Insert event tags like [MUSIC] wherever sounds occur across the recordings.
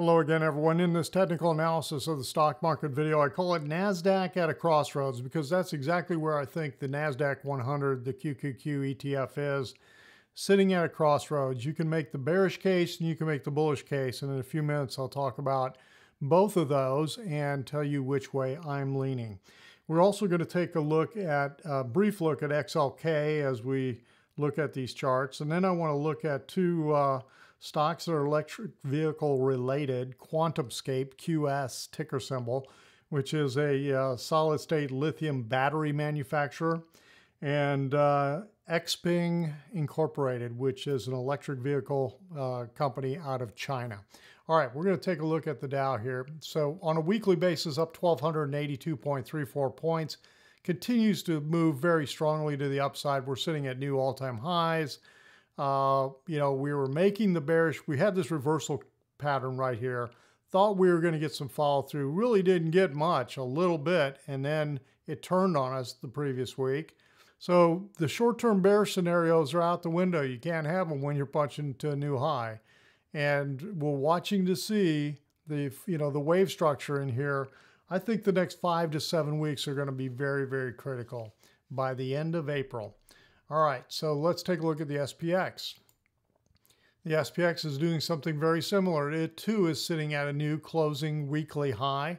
Hello again, everyone. In this technical analysis of the stock market video, I call it NASDAQ at a crossroads because that's exactly where I think the NASDAQ 100, the QQQ ETF is, sitting at a crossroads. You can make the bearish case and you can make the bullish case. And in a few minutes, I'll talk about both of those and tell you which way I'm leaning. We're also going to take a look at a brief look at XLK as we look at these charts. And then I want to look at two uh, Stocks that are electric vehicle related, QuantumScape, QS ticker symbol, which is a uh, solid state lithium battery manufacturer, and uh, Xpeng Incorporated, which is an electric vehicle uh, company out of China. All right, we're going to take a look at the Dow here. So on a weekly basis, up 1,282.34 points, continues to move very strongly to the upside. We're sitting at new all-time highs. Uh, you know, we were making the bearish, we had this reversal pattern right here. Thought we were going to get some follow through, really didn't get much, a little bit, and then it turned on us the previous week. So the short-term bearish scenarios are out the window. You can't have them when you're punching to a new high. And we're watching to see the, you know, the wave structure in here. I think the next five to seven weeks are going to be very, very critical by the end of April. All right, so let's take a look at the SPX. The SPX is doing something very similar. It too is sitting at a new closing weekly high,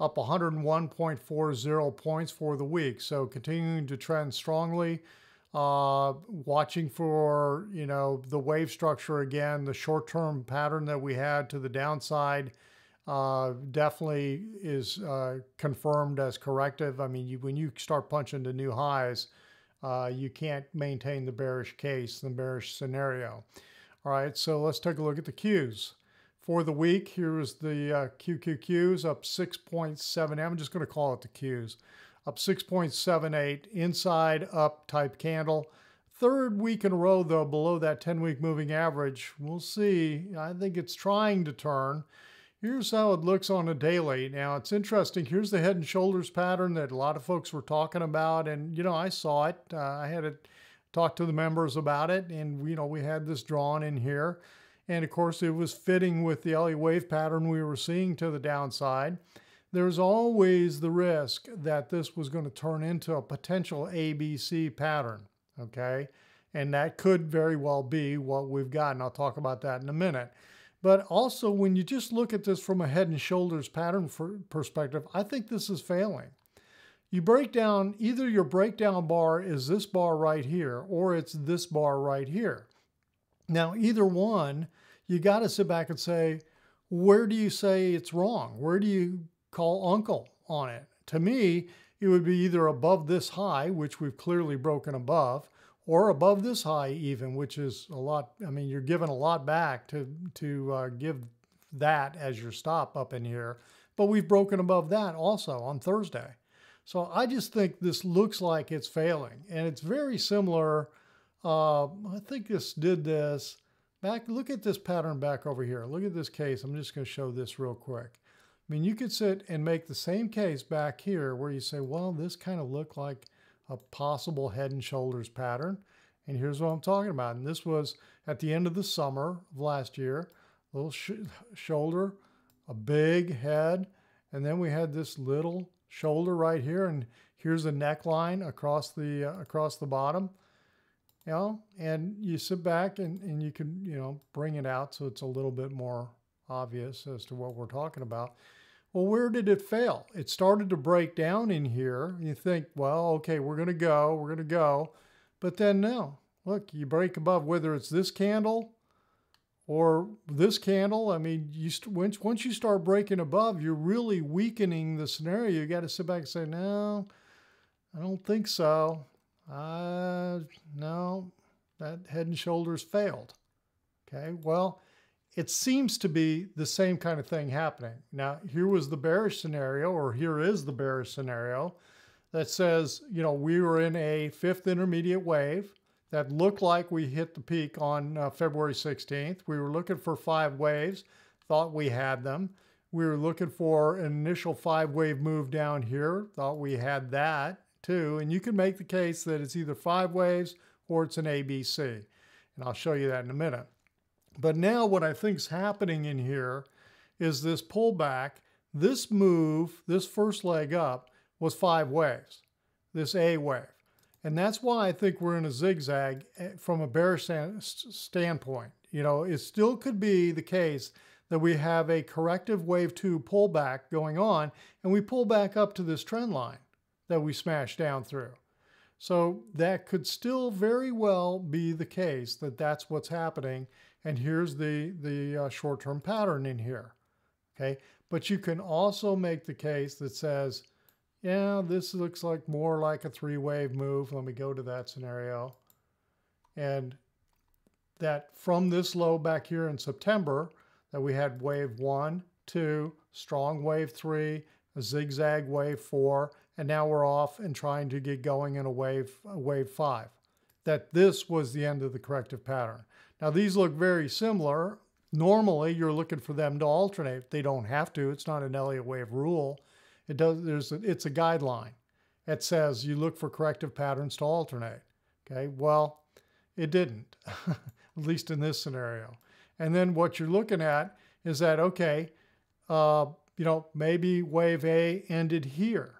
up 101.40 points for the week. So continuing to trend strongly, uh, watching for, you know, the wave structure again, the short-term pattern that we had to the downside uh, definitely is uh, confirmed as corrective. I mean, you, when you start punching to new highs, uh, you can't maintain the bearish case, the bearish scenario. All right, so let's take a look at the Qs. For the week, here is the uh, QQQs up 6.7. I'm just going to call it the Qs. Up 6.78, inside up type candle. Third week in a row, though, below that 10 week moving average. We'll see. I think it's trying to turn. Here's how it looks on a daily. Now, it's interesting. Here's the head and shoulders pattern that a lot of folks were talking about. And, you know, I saw it. Uh, I had it talk to the members about it. And, you know, we had this drawn in here. And, of course, it was fitting with the Elliott wave pattern we were seeing to the downside. There's always the risk that this was going to turn into a potential ABC pattern, okay? And that could very well be what we've got. And I'll talk about that in a minute. But also, when you just look at this from a head and shoulders pattern perspective, I think this is failing. You break down, either your breakdown bar is this bar right here, or it's this bar right here. Now, either one, you got to sit back and say, where do you say it's wrong? Where do you call uncle on it? To me, it would be either above this high, which we've clearly broken above, or above this high even, which is a lot. I mean, you're giving a lot back to, to uh, give that as your stop up in here. But we've broken above that also on Thursday. So I just think this looks like it's failing. And it's very similar. Uh, I think this did this back. Look at this pattern back over here. Look at this case. I'm just going to show this real quick. I mean, you could sit and make the same case back here where you say, well, this kind of looked like a possible head and shoulders pattern. And here's what I'm talking about. And this was at the end of the summer of last year, a little sh shoulder, a big head, and then we had this little shoulder right here, and here's a neckline across the uh, across the bottom. You know, and you sit back and, and you can, you know, bring it out so it's a little bit more obvious as to what we're talking about. Well, where did it fail? It started to break down in here. You think, well, okay, we're going to go, we're going to go. But then no, look, you break above, whether it's this candle or this candle. I mean, you once, once you start breaking above, you're really weakening the scenario. You got to sit back and say, no, I don't think so. Uh, no, that head and shoulders failed. Okay, well, it seems to be the same kind of thing happening. Now, here was the bearish scenario, or here is the bearish scenario that says, you know, we were in a fifth intermediate wave that looked like we hit the peak on uh, February 16th. We were looking for five waves, thought we had them. We were looking for an initial five wave move down here, thought we had that too. And you can make the case that it's either five waves or it's an ABC. And I'll show you that in a minute. But now what I think is happening in here is this pullback. This move, this first leg up, was five waves, this A wave. And that's why I think we're in a zigzag eh, from a bearish standpoint. You know, it still could be the case that we have a corrective wave two pullback going on and we pull back up to this trend line that we smashed down through. So that could still very well be the case that that's what's happening. And here's the, the uh, short-term pattern in here, okay? But you can also make the case that says, yeah, this looks like more like a three-wave move. Let me go to that scenario. And that from this low back here in September, that we had wave one, two, strong wave three, a zigzag wave four, and now we're off and trying to get going in a wave, a wave five. That this was the end of the corrective pattern. Now these look very similar. Normally you're looking for them to alternate. They don't have to. It's not an Elliott wave rule. It does. There's a, it's a guideline. It says you look for corrective patterns to alternate. Okay. Well, it didn't, [LAUGHS] at least in this scenario. And then what you're looking at is that, okay, uh, you know, maybe wave A ended here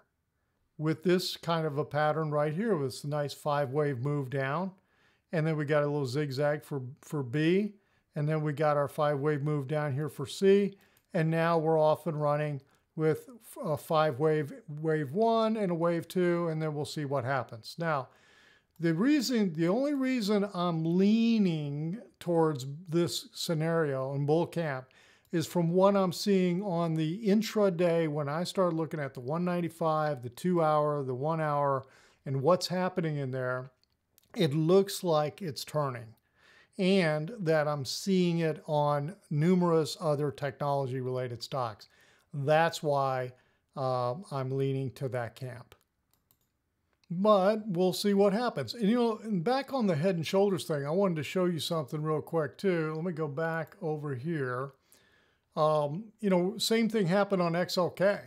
with this kind of a pattern right here with this nice five wave move down. And then we got a little zigzag for, for B. And then we got our five wave move down here for C. And now we're off and running with a five wave, wave one and a wave two, and then we'll see what happens. Now, the reason, the only reason I'm leaning towards this scenario in bull camp is from what I'm seeing on the intraday when I start looking at the 195, the two hour, the one hour, and what's happening in there, it looks like it's turning. And that I'm seeing it on numerous other technology related stocks. That's why um, I'm leaning to that camp but we'll see what happens. And you know, back on the head and shoulders thing, I wanted to show you something real quick too. Let me go back over here. Um, you know, same thing happened on XLK.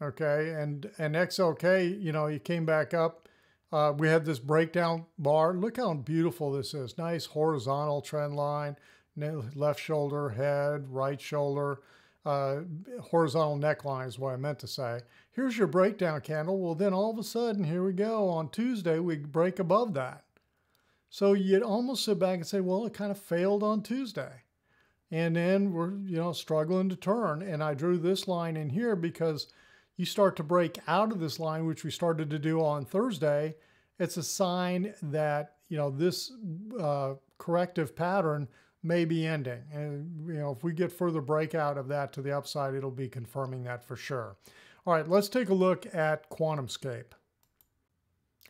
Okay, and and XLK, you know, he came back up. Uh, we had this breakdown bar. Look how beautiful this is. Nice horizontal trend line, left shoulder, head, right shoulder uh, horizontal neckline is what I meant to say. Here's your breakdown candle. Well, then all of a sudden, here we go. On Tuesday, we break above that. So you'd almost sit back and say, well, it kind of failed on Tuesday. And then we're, you know, struggling to turn. And I drew this line in here because you start to break out of this line, which we started to do on Thursday. It's a sign that, you know, this uh, corrective pattern may be ending. And, you know, if we get further breakout of that to the upside, it'll be confirming that for sure. All right, let's take a look at QuantumScape.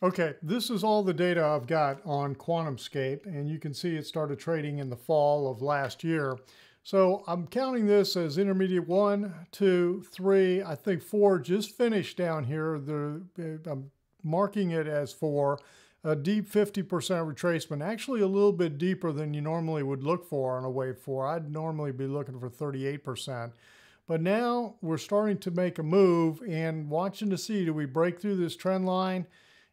Okay, this is all the data I've got on QuantumScape, and you can see it started trading in the fall of last year. So I'm counting this as intermediate one, two, three, I think four just finished down here. The, uh, I'm marking it as four a deep 50% retracement, actually a little bit deeper than you normally would look for on a wave 4. I'd normally be looking for 38%. But now we're starting to make a move and watching to see do we break through this trend line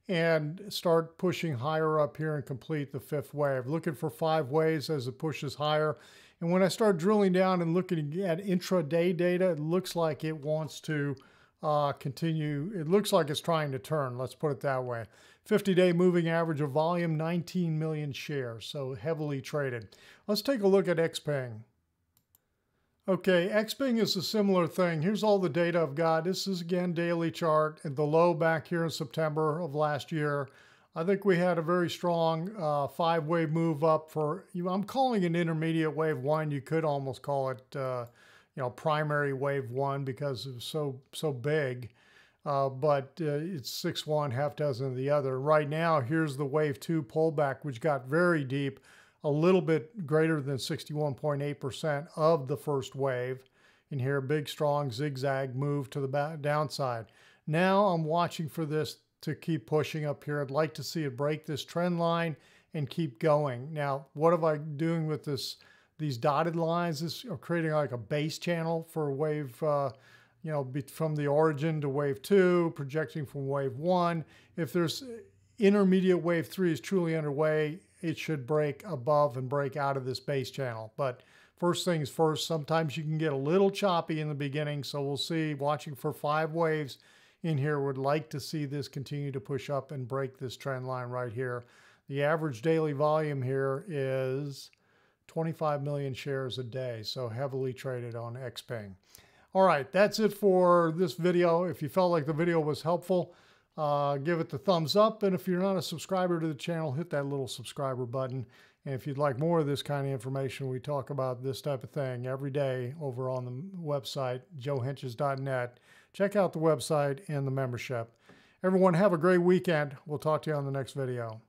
and start pushing higher up here and complete the fifth wave. Looking for five waves as it pushes higher. And when I start drilling down and looking at intraday data, it looks like it wants to uh, continue. It looks like it's trying to turn, let's put it that way. 50 day moving average of volume 19 million shares, so heavily traded. Let's take a look at Xpeng. Okay, Xpeng is a similar thing. Here's all the data I've got. This is again daily chart at the low back here in September of last year. I think we had a very strong uh, five wave move up for, I'm calling it intermediate wave one. You could almost call it, uh, you know, primary wave one because it was so, so big uh, but uh, it's six one, half dozen of the other. Right now, here's the wave two pullback, which got very deep, a little bit greater than 61.8% of the first wave. And here, a big, strong zigzag move to the downside. Now I'm watching for this to keep pushing up here. I'd like to see it break this trend line and keep going. Now, what am I doing with this? These dotted lines this is creating like a base channel for wave uh, you know, from the origin to wave two, projecting from wave one. If there's intermediate wave three is truly underway, it should break above and break out of this base channel. But first things first, sometimes you can get a little choppy in the beginning. So we'll see, watching for five waves in here, would like to see this continue to push up and break this trend line right here. The average daily volume here is 25 million shares a day, so heavily traded on Xpeng. All right, that's it for this video. If you felt like the video was helpful, uh, give it the thumbs up. And if you're not a subscriber to the channel, hit that little subscriber button. And if you'd like more of this kind of information, we talk about this type of thing every day over on the website, joehentges.net. Check out the website and the membership. Everyone, have a great weekend. We'll talk to you on the next video.